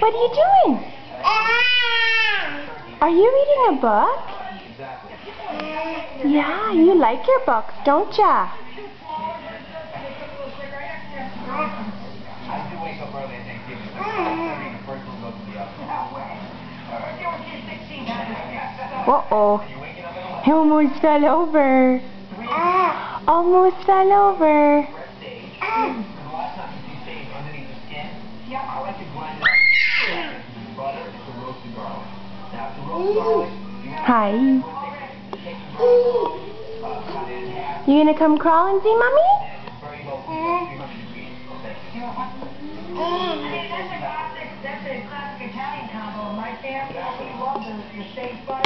What are you doing? Are you reading a book? Yeah, you like your books, don't ya? Uh-oh. He almost fell over. Almost fell over. Hi. You gonna come crawl and see mommy? A